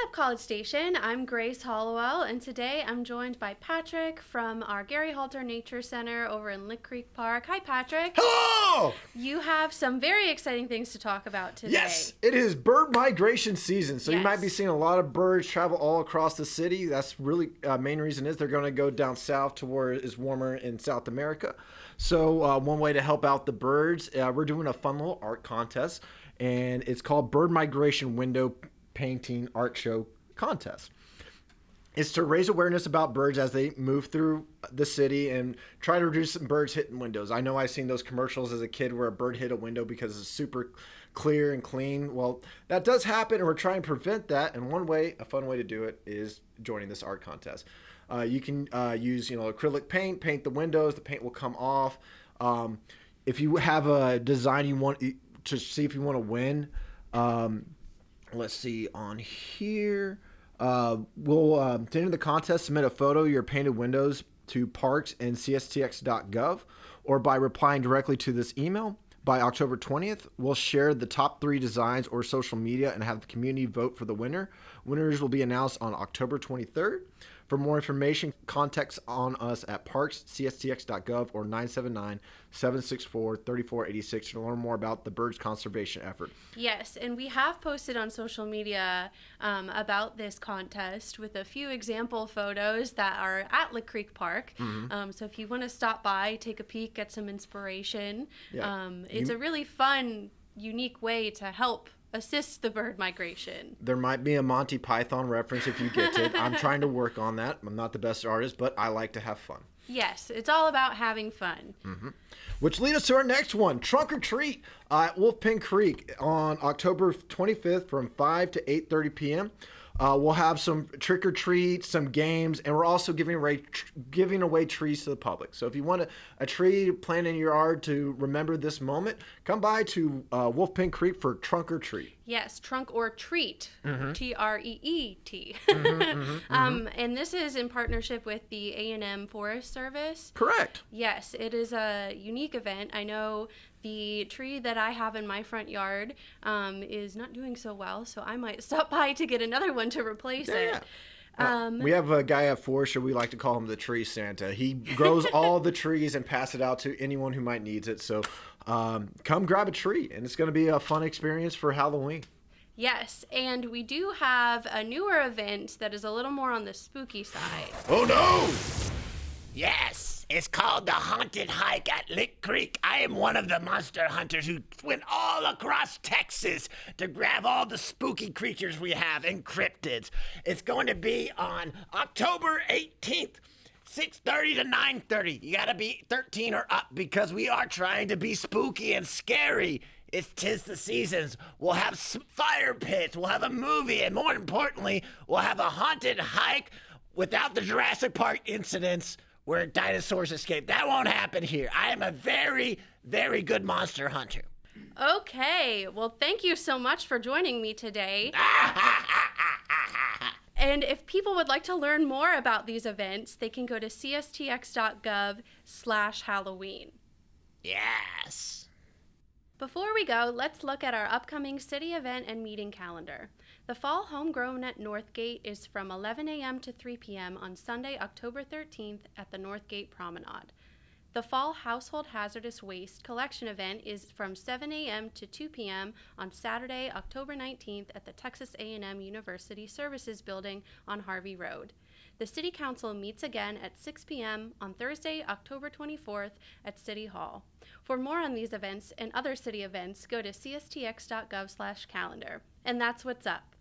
up, College Station? I'm Grace Hollowell, and today I'm joined by Patrick from our Gary Halter Nature Center over in Lick Creek Park. Hi, Patrick. Hello! You have some very exciting things to talk about today. Yes, it is bird migration season, so you might be seeing a lot of birds travel all across the city. That's really uh, main reason is they're going to go down south to where it's warmer in South America. So uh, one way to help out the birds, uh, we're doing a fun little art contest, and it's called Bird Migration Window Painting Art Show Contest. It's to raise awareness about birds as they move through the city and try to reduce some birds hitting windows. I know I've seen those commercials as a kid where a bird hit a window because it's super clear and clean. Well, that does happen, and we're trying to prevent that. And one way, a fun way to do it, is joining this art contest. Uh, you can uh, use, you know, acrylic paint, paint the windows. The paint will come off. Um, if you have a design you want to see if you want to win, um, let's see on here. Uh, we'll uh, to enter the contest, submit a photo of your painted windows to parks and cstx.gov or by replying directly to this email. By October 20th, we'll share the top three designs or social media and have the community vote for the winner. Winners will be announced on October 23rd. For more information, contact on us at parkscstx.gov or 979 764 3486 to learn more about the birds conservation effort. Yes, and we have posted on social media um, about this contest with a few example photos that are at Lick Creek Park. Mm-hmm. Um, so if you want to stop by, take a peek, get some inspiration, Yeah. um, it's You- a really fun, unique way to help assist the bird migration. There might be a Monty Python reference if you get it. I'm trying to work on that. I'm not the best artist, but I like to have fun. Yes, it's all about having fun. Which leads us to our next one, Trunk or Treat uh, at Wolf Pen Creek on October 25th from 5 to 8:30 p.m. Uh, we'll have some trick or treat, some games, and we're also giving away giving away trees to the public. So if you want a, a tree planted in your yard to remember this moment, come by to uh, Wolf Pen Creek for Trunk or Treat. Yes, trunk or treat, Mm-hmm. T R E E T. Um, and this is in partnership with the A and M Forest Service. Correct. Yes, it is a unique event. I know the tree that I have in my front yard um, is not doing so well, so I might stop by to get another one to replace Yeah. it. Uh, Um, we have a guy at Forester. We like to call him the Tree Santa. He grows all the trees and pass it out to anyone who might needs it. So um, come grab a tree, and it's going to be a fun experience for Halloween. yes, and we do have a newer event that is a little more on the spooky side. Oh no! Yes, it's called the Haunted Hike at Lick Creek. I am one of the monster hunters who went all across Texas to grab all the spooky creatures we have and cryptids. It's going to be on October 18th. 6:30 to 9:30. You got to be 13 or up because we are trying to be spooky and scary. It's tis the seasons. We'll have fire pits, we'll have a movie, and more importantly, we'll have a haunted hike without the Jurassic Park incidents where dinosaurs escape. That won't happen here. I am a very, very good monster hunter. Okay, well, thank you so much for joining me today. And if people would like to learn more about these events, they can go to cstx.gov slash Halloween. yes. Before we go, let's look at our upcoming city event and meeting calendar. The Fall Homegrown at Northgate is from 11 a.m. to 3 p.m. on Sunday, October 13th at the Northgate Promenade. The Fall Household Hazardous Waste Collection event is from 7 a.m. to 2 p.m. on Saturday, October 19th at the Texas A&M University Services Building on Harvey Road. The City Council meets again at 6 p.m. on Thursday, October 24th at City Hall. For more on these events and other city events, go to cstx.gov/calendar. And that's what's up.